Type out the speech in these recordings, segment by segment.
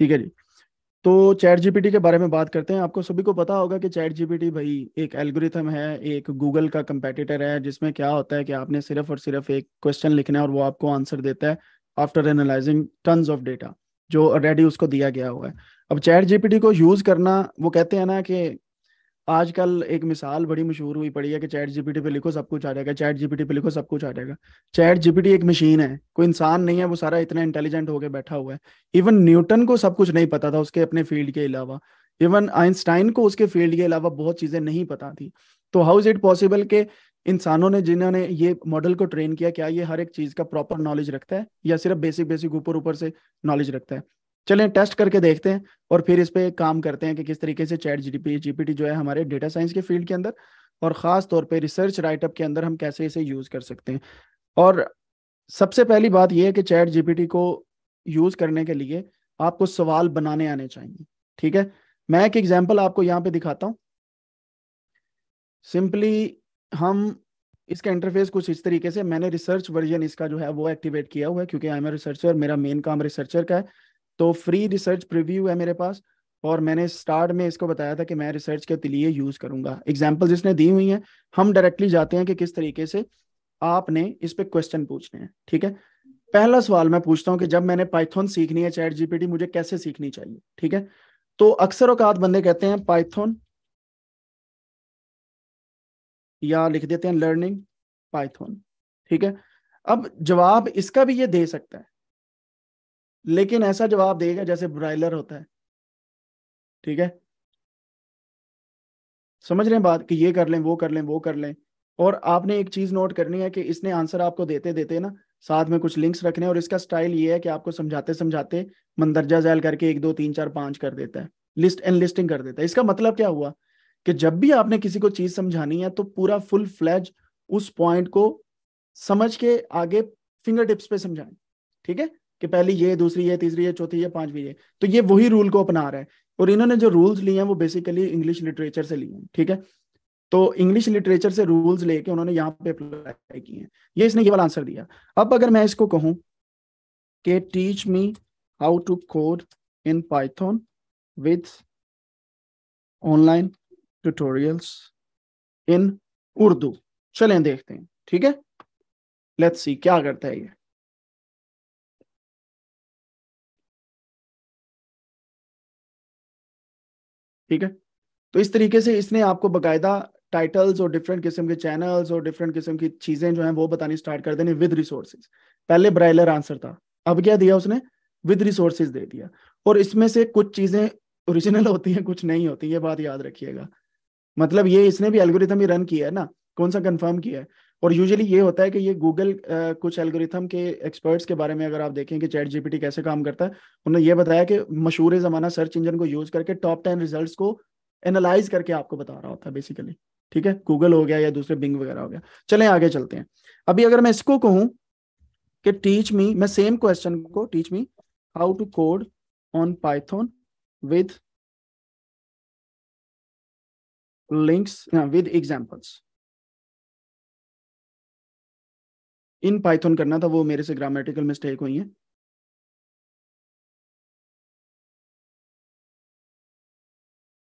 ठीक है जी। तो चैट जीपीटी के बारे में बात करते हैं। आपको सभी को पता होगा कि चैट जीपीटी भाई एक एल्गोरिथम है, एक गूगल का कंपेटिटर है, जिसमें क्या होता है कि आपने सिर्फ़ और सिर्फ़ एक क्वेश्चन लिखना है और वो आपको आंसर देता है after analysing tons of data, जो ऑलरेडी उसको दिया गया हुआ है। अब चैट जीपीटी को यूज़ करना, वो कहते हैं ना कि आजकल एक मिसाल बड़ी मशहूर हुई पड़ी है कि चैट जीपीटी पे लिखो सब कुछ आ जाएगा, चैट जीपीटी पे लिखो सब कुछ आ जाएगा। चैट जीपीटी एक मशीन है, कोई इंसान नहीं है, वो सारा इतना इंटेलिजेंट होकर बैठा हुआ है। इवन न्यूटन को सब कुछ नहीं पता था उसके अपने फ़ील्ड के अलावा। इवन आइंस्टाइन को उसके फ़ील्ड के अलावा बहुत चीज़ें नहीं पता थी। तो हाउ इज़ इट पॉसिबल के इंसानों ने, जिन्होंने ये मॉडल को ट्रेन किया, क्या ये हर एक चीज़ का प्रॉपर नॉलेज रखता है या सिर्फ़ बेसिक बेसिक ऊपर ऊपर से नॉलेज रखता है? चलें टेस्ट करके देखते हैं और फिर इस पर काम करते हैं कि किस तरीके से चैट जीपी जीपीटी जो है हमारे डेटा साइंस के फ़ील्ड के अंदर और ख़ास तौर पे रिसर्च राइटअप के अंदर हम कैसे इसे यूज़ कर सकते हैं। और सबसे पहली बात यह है कि चैट जीपीटी को यूज़ करने के लिए आपको सवाल बनाने आने चाहिए, ठीक है? मैं एक एग्ज़ाम्पल आपको यहाँ पे दिखाता हूँ। सिंपली हम इसका इंटरफेस कुछ इस तरीके से, मैंने रिसर्च वर्जन इसका जो है वो एक्टिवेट किया हुआ है, क्योंकि आई एम रिसर्चर मेरा मेन काम रिसर्चर का है। तो फ्री रिसर्च प्रिव्यू है मेरे पास, और मैंने स्टार्ट में इसको बताया था कि मैं रिसर्च के लिए यूज़ करूँगा। एग्ज़ाम्पल जिसने दी हुई हैं, हम डायरेक्टली जाते हैं कि किस तरीके से आपने इस पे क्वेश्चन पूछने हैं, ठीक है? पहला सवाल मैं पूछता हूँ कि जब मैंने पाइथन सीखनी है चैट जीपीटी मुझे कैसे सीखनी चाहिए, ठीक है? तो अक्सर औकात बंदे कहते हैं पाइथन या लिख देते हैं लर्निंग पाइथन ठीक है? अब जवाब इसका भी ये दे सकता है लेकिन ऐसा जवाब देगा जैसे ब्राइलर होता है। ठीक है? समझ रहे हैं बात कि ये कर लें, वो कर लें, वो कर लें। और आपने एक चीज़ नोट करनी है कि इसने आंसर आपको देते देते ना, साथ में कुछ लिंक्स रखने और इसका स्टाइल ये है कि आपको समझाते समझाते मंदरजा जैल करके एक, दो, तीन, चार, पाँच कर देता है। लिस्ट एंड लिस्टिंग कर देता है। इसका मतलब क्या हुआ? कि जब भी आपने किसी को चीज़ समझानी है तो पूरा फुल फ्लैज उस पॉइंट को समझ के आगे फिंगर टिप्स पे समझाएँ। ठीक है? कि पहली ये, दूसरी ये, तीसरी ये, चौथी ये, पांचवी ये। तो ये वही रूल को अपना रहा है। और इन्होंने जो रूल्स लिए हैं, वो बेसिकली इंग्लिश लिटरेचर से लिए हैं, ठीक है? तो इंग्लिश लिटरेचर से रूल्स लेके उन्होंने यहाँ पे अप्लाई किए हैं। ये इसने केवल आंसर दिया। अब अगर मैं इसको कहूँ कि teach me how to code in Python with online tutorials in Urdu चलें देखते हैं, ठीक है? लेट्स सी क्या करता है ये? ठीक है? तो इस तरीके से इसने आपको बकायदा टाइटल्स और डिफरेंट किस्म के चैनल्स और डिफरेंट किस्म की चीज़ें जो हैं वो बतानी स्टार्ट कर देनी विद रिसोर्सेज पहले ब्राइलर आंसर था। अब क्या दिया उसने? विद रिसोर्सेज दे दिया। और इसमें से कुछ चीज़ें ओरिजिनल होती हैं, कुछ नहीं होती। ये बात याद रखिएगा। मतलब ये इसने भी एल्गोरिथम ही रन किया है ना? कौन सा कंफर्म किया है? और यूजुअली ये होता है कि ये गूगल कुछ एल्गोरिथम के एक्सपर्ट्स के बारे में अगर आप देखें कि चैट जीपीटी कैसे काम करता है, उन्होंने ये बताया कि मशहूर ज़माना सर्च इंजन को यूज़ करके टॉप टेन रिज़ल्ट को एनालाइज करके आपको बता रहा होता है बेसिकली ठीक है? गूगल हो गया या दूसरे बिंग वगैरह हो गया। चलें आगे चलते हैं। अभी अगर मैं इसको कहूँ कि टीच मी मैं सेम क्वेश्चन को teach me how to code on Python with links with examples in Python करना था, वो मेरे से ग्रामेटिकल मिस्टेक हुई है।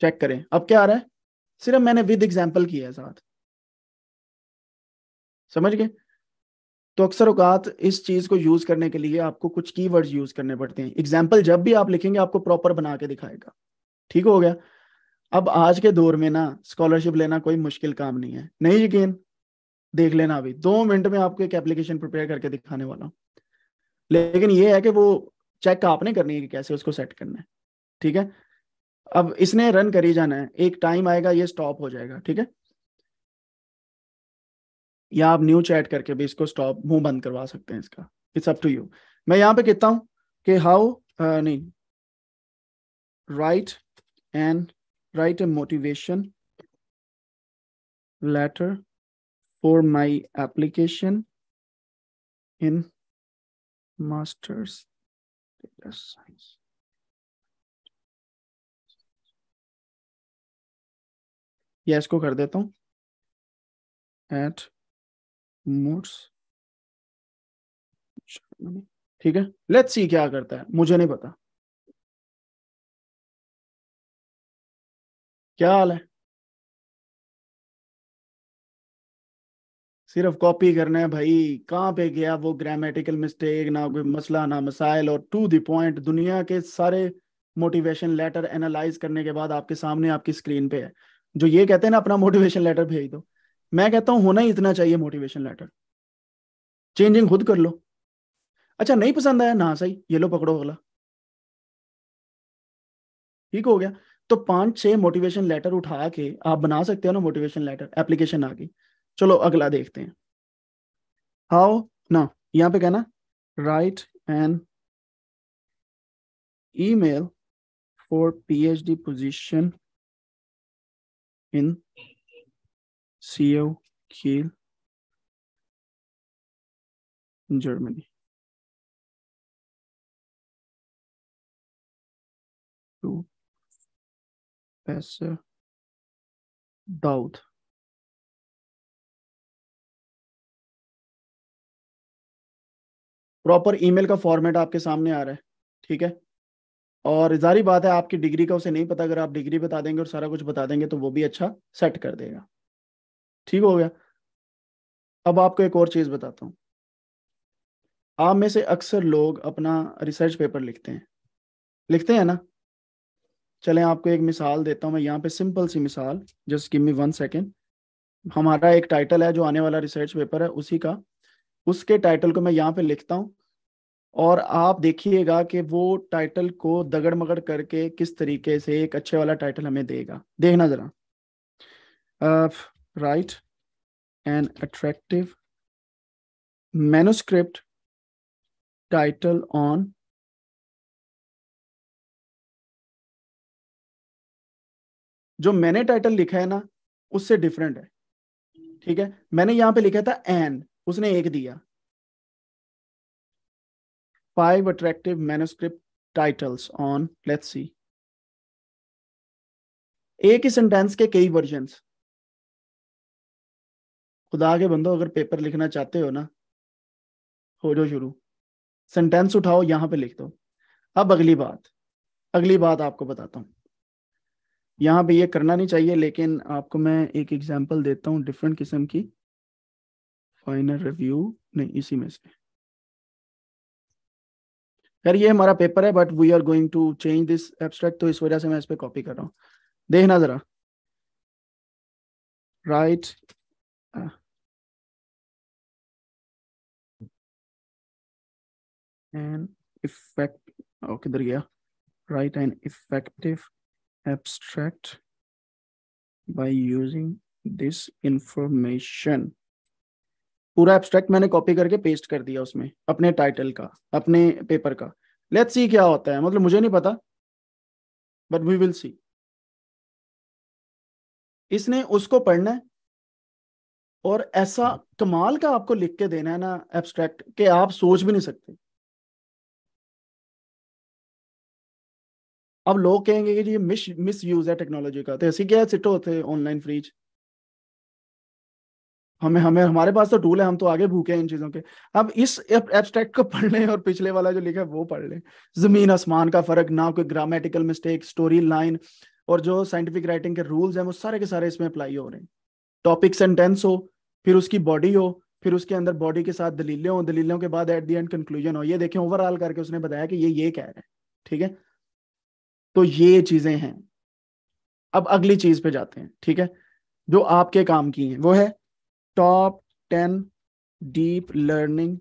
चेक करें, अब क्या आ रहा है? सिर्फ़ मैंने विद एग्ज़ाम्पल किया है साथ। समझ गए? तो अक्सर औकात इस चीज़ को यूज़ करने के लिए आपको कुछ कीवर्ड्स यूज़ करने पड़ते हैं। एग्ज़ाम्पल जब भी आप लिखेंगे, आपको प्रॉपर बना के दिखाएगा। ठीक हो गया? अब आज के दौर में ना स्कॉलरशिप लेना कोई मुश्किल काम नहीं है। नहीं यकीन? देख लेना अभी। दो मिनट में आपको एक एप्लीकेशन प्रिपेयर करके दिखाने वाला हूँ। लेकिन ये है कि वो चेक आपने करनी है कि कैसे उसको सेट करना है। ठीक है? अब इसने रन करी जाना है। एक टाइम आएगा ये स्टॉप हो जाएगा। ठीक है? या आप न्यू चैट करके भी इसको स्टॉप मुँह बंद करवा सकते हैं इसका। इट्स अप टू यू मैं यहाँ पे कहता हूँ कि हाउ uh, नहीं। Write and write a motivation letter for my application in master's data science. Yes, go कर देता at moods. ठीक है लेट्स सी क्या करता है मुझे नहीं पता क्या हाल है सिर्फ़ कॉपी करना है भाई, कहाँ पे गया वो ग्रामेटिकल मिस्टेक ना कोई मसला, ना मसाइल और टू द पॉइंट दुनिया के सारे मोटिवेशन लेटर एनालाइज करने के बाद आपके सामने आपकी स्क्रीन पे है। जो ये कहते हैं ना, अपना मोटिवेशन लेटर भेज दो। मैं कहता हूँ, होना ही इतना चाहिए मोटिवेशन लेटर चेंजिंग खुद कर लो। अच्छा नहीं पसंद आया? ना, सही। ये लो, पकड़ो अगला। ठीक हो गया। तो पाँच, छह मोटिवेशन लेटर उठा के आप बना सकते हो ना मोटिवेशन लेटर एप्लीकेशन आ गई। चलो अगला देखते हैं हाउ ना, यहाँ पे कहना write an email for PhD position in CO Kiel Germany. To Professor Daud. Proper email का फॉर्मेट आपके सामने आ रहा है, ठीक है? और जारी बात है, आपकी डिग्री का, उसे नहीं पता, अगर आप डिग्री बता देंगे और सारा कुछ बता देंगे तो वो भी अच्छा सेट कर देगा। ठीक हो गया? अब आपको एक और चीज़ बताता हूँ। आप में से अक्सर लोग अपना रिसर्च पेपर लिखते हैं। लिखते हैं ना? चलें, आपको एक मिसाल देता हूँ मैं, यहाँ पे सिंपल सी मिसाल just give me one second हमारा एक टाइटल है जो आने वाला रिसर्च पेपर है, उसी का उसके टाइटल को मैं यहाँ पे लिखता हूँ। और आप देखिएगा कि वो टाइटल को दगड़ मगड़ करके किस तरीके से एक अच्छे वाला टाइटल हमें देगा। देखना जरा। Write an attractive manuscript title on जो मैंने टाइटल लिखा है ना, उससे डिफरेंट है। ठीक है? मैंने यहाँ पे लिखा था एन उसने एक दिया। Five attractive manuscript titles on let's see एक ही सेंटेंस के कई वर्जन्स खुदा के बंदो, अगर पेपर लिखना चाहते हो ना, हो जो शुरू। सेंटेंस उठाओ, यहाँ पे लिख दो। अब अगली बात। अगली बात आपको बताता हूँ। यहाँ पे ये करना नहीं चाहिए, लेकिन आपको मैं एक एग्जांपल देता हूँ डिफरेंट किस्म की। फाइनल रिव्यू नहीं, इसी में से। यार ये हमारा पेपर है but we are going to change this abstract तो इस वजह से मैं इस पर कॉपी कर रहा हूँ। देखना जरा। राइट एन इफ़ेक्ट ओके किधर गया? Write an effective abstract by using this information पूरा एब्स्ट्रैक्ट मैंने कॉपी करके पेस्ट कर दिया उसमें, अपने टाइटल का, अपने पेपर का। लेट्स सी क्या होता है। मतलब मुझे नहीं पता बट वी विल सी इसने उसको पढ़ना है और ऐसा कमाल का आपको लिख के देना है ना एब्स्ट्रैक्ट कि आप सोच भी नहीं सकते। अब लोग कहेंगे कि ये मिस मिस यूज़ है टेक्नोलॉजी का। तो ऐसी क्या सिटो होते ऑनलाइन फ्रीज हमें हमें, हमारे पास तो टूल है, हम तो आगे भूखे हैं इन चीज़ों के। अब इस एब्स्ट्रैक्ट को पढ़ लें और पिछले वाला जो लिखा है, वो पढ़ लें। ज़मीन, आसमान का फ़र्क, ना कोई ग्रामेटिकल मिस्टेक स्टोरी लाइन और जो साइंटिफिक राइटिंग के रूल्स हैं, वो सारे के सारे इसमें अप्लाई हो रहे हैं। टॉपिक सेंटेंस हो, फिर उसकी बॉडी हो, फिर उसके अंदर बॉडी के साथ दलीलें हो, दलीलों के बाद एट दी एंड कंक्लूजन हो। ये देखें ओवरऑल करके उसने बताया कि ये ये कह रहे हैं, ठीक है? तो ये चीज़ें हैं। अब अगली चीज़ पे जाते हैं, ठीक है? जो आपके काम की हैं, वो है top 10 deep learning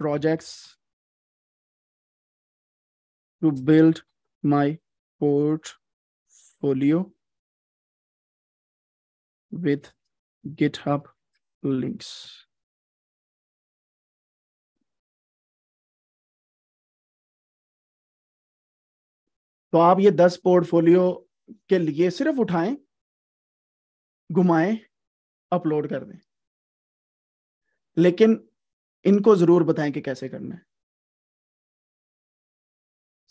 projects to build my portfolio with GitHub links. तो आप ये दस पोर्टफोलियो के लिए सिर्फ़ उठाएँ घुमाएँ अपलोड कर दें लेकिन इनको ज़रूर बताएँ कि कैसे करना है।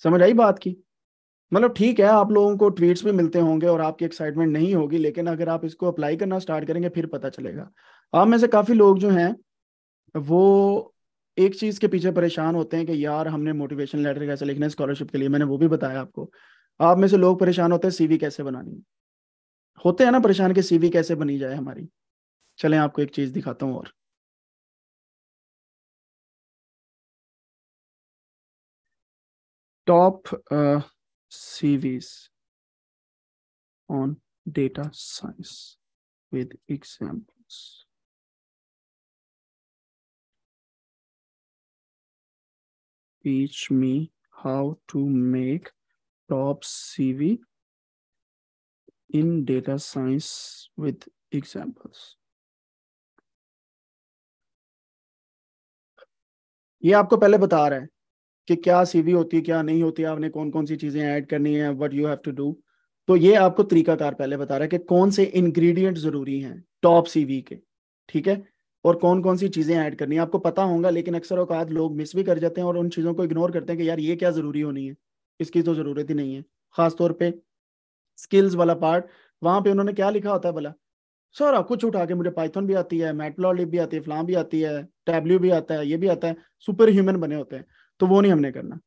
समझ आई बात की? मतलब ठीक है, आप लोगों को ट्वीट्स भी मिलते होंगे और आपकी एक्साइटमेंट नहीं होगी, लेकिन अगर आप इसको अप्लाई करना स्टार्ट करेंगे, फिर पता चलेगा। आप में से काफ़ी लोग जो हैं, वो एक चीज़ के पीछे परेशान होते हैं कि यार, हमने मोटिवेशन लेटर कैसे लिखना है स्कॉलरशिप के लिए? मैंने वो भी बताया आपको। आप में से लोग परेशान होते हैं सीवी कैसे बनानी होते हैं ना परेशान के सीवी कैसे बनी जाए हमारी? चलें, आपको एक चीज़ दिखाता हूँ और। Top CVs on data science with examples teach me how to make top CV in data science with examples. ये आपको पहले बता रहा है कि क्या सीवी होती है क्या नहीं होती, आपने कौन कौन सी चीज़ें ऐड करनी है what you have to do तो ये आपको तरीकाकार पहले बता रहा है कि कौन से इंग्रेडिएंट ज़रूरी हैं टॉप सीवी के, ठीक है? और कौन कौन सी चीज़ें ऐड करनी है। आपको पता होगा, लेकिन अक्सर औकात लोग मिस भी कर जाते हैं और उन चीज़ों को इग्नोर करते हैं कि यार, ये क्या ज़रूरी होनी है? इसकी तो ज़रूरत ही नहीं है। खासतौर पर स्किल्स वाला पार्ट वहाँ पे उन्होंने क्या लिखा होता है बोला सारा कुछ उठा के मुझे पाइथन भी आती है मैटप्लॉलिप भी आती है फ्लाम भी आती है टैबल्यू भी आता है, ये भी आता है। सुपर ह्यूमन बने होते हैं। तो वो नहीं हमने करना।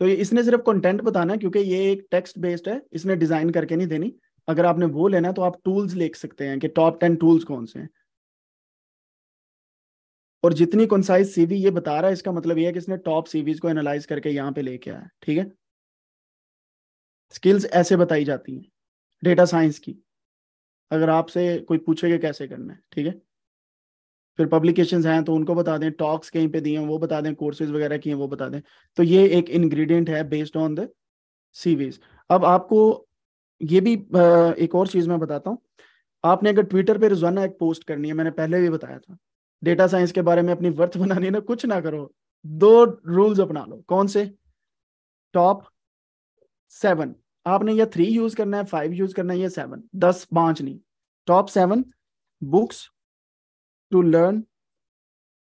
तो ये इसने सिर्फ़ कंटेंट बताना है क्योंकि ये एक टेक्स्ट बेस्ड है, इसने डिज़ाइन करके नहीं देनी। अगर आपने वो लेना है तो आप टूल्स लिख सकते हैं कि टॉप टेन टूल्स कौन से हैं। और जितनी कंसाइज सीवी ये बता रहा है, इसका मतलब ये है कि इसने टॉप सीवीज को एनालाइज करके यहाँ पे लेके आया, ठीक है? स्किल्स ऐसे बताई जाती हैं डेटा साइंस की। अगर आपसे कोई पूछेगा कैसे करना है, ठीक है? फिर पब्लिकेशंस हैं तो उनको बता दें टॉक्स कहीं पे दिए हैं, वो बता दें कोर्सेज वगैरह किए हैं, वो बता दें। तो ये एक इंग्रेडिएंट है बेस्ड ऑन द सीवीज अब आपको ये भी एक और चीज़ मैं बताता हूँ। आपने अगर ट्विटर पे रोज़ाना एक पोस्ट करनी है, मैंने पहले भी बताया था। डेटा साइंस के बारे में अपनी वर्थ बनानी ना, कुछ ना करो। दो रूल्स अपना लो। कौन से? टॉप सेवन आपने ये थ्री यूज़ करना है फाइव यूज़ करना है, ये सेवन दस पाँच नहीं top seven books to learn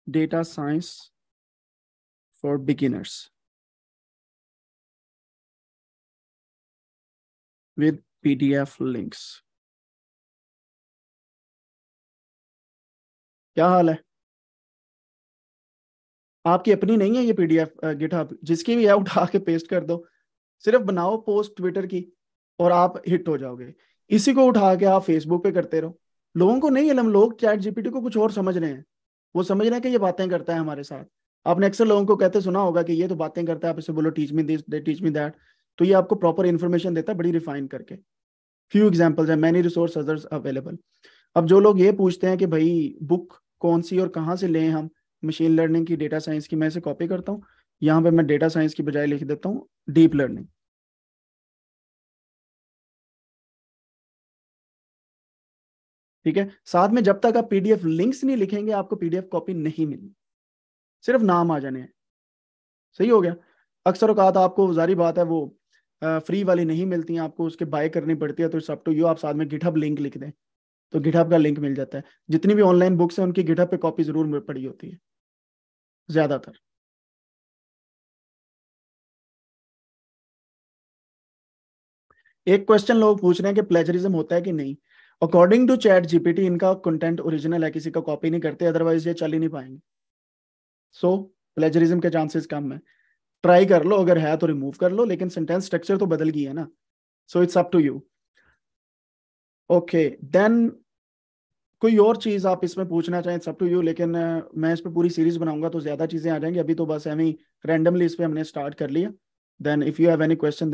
data science for beginners with PDF links. क्या हाल है? आपकी अपनी नहीं है ये पीडीएफ गिटहब जिसकी भी है उठा के पेस्ट कर दो। सिर्फ़ बनाओ पोस्ट ट्विटर की और आप हिट हो जाओगे। इसी को उठा के आप फेसबुक पे करते रहो। लोगों को नहीं इलम, लोग चैट जीपीटी को कुछ और समझ रहे हैं। वो समझ रहे हैं कि ये बातें करता है हमारे साथ। आपने अक्सर लोगों को कहते सुना होगा कि ये तो बातें करता है, आप इसे बोलो teach me this teach me that तो ये आपको प्रॉपर इन्फॉर्मेशन देता है बड़ी रिफाइन करके। फ्यू एग्जाम्पल्स है मैनी रिसोर्स अदर्स अवेलेबल अब जो लोग ये पूछते हैं कि भाई बुक कौन सी और कहाँ से लें हम मशीन लर्निंग की डेटा साइंस की, मैं इसे कॉपी करता हूँ। यहाँ पे मैं डेटा साइंस की बजाय लिख देता हूँ डीप लर्निंग ठीक है? साथ में जब तक आप पीडीएफ लिंक्स नहीं लिखेंगे, आपको पीडीएफ कॉपी नहीं मिली सिर्फ़ नाम आ जाने हैं। सही हो गया? अक्सर औकात आपको जारी बात है, वो फ्री वाली नहीं मिलती हैं, आपको उसके बाय करनी पड़ती है तो सब टू यू आप साथ में गिटहब लिंक लिख दें। तो गिटहब का लिंक मिल जाता है। जितनी भी ऑनलाइन बुक्स हैं उनकी गिटहब पे कॉपी ज़रूर पड़ी होती है। ज़्यादातर। एक क्वेश्चन लोग पूछ रहे हैं कि प्लेजरिज्म होता है कि नहीं? अकॉर्डिंग टू चैट जीपीटी इनका कंटेंट ओरिजिनल है किसी का कॉपी नहीं करते अदरवाइज़ ये चल ही नहीं पाएँगे। सो so, प्लेजरिज्म के चांसेस कम है। ट्राई कर लो अगर है तो रिमूव कर लो लेकिन सेंटेंस स्ट्रक्चर तो बदल गई है ना। So it's up to you okay then कोई और चीज़ आप इसमें पूछना चाहें सब टू यू लेकिन मैं इस पर पूरी सीरीज़ बनाऊँगा तो ज़्यादा चीज़ें आ जाएँगी। अभी तो बस एम रैंडमली इस पर हमने स्टार्ट कर लिया। Then if you have any question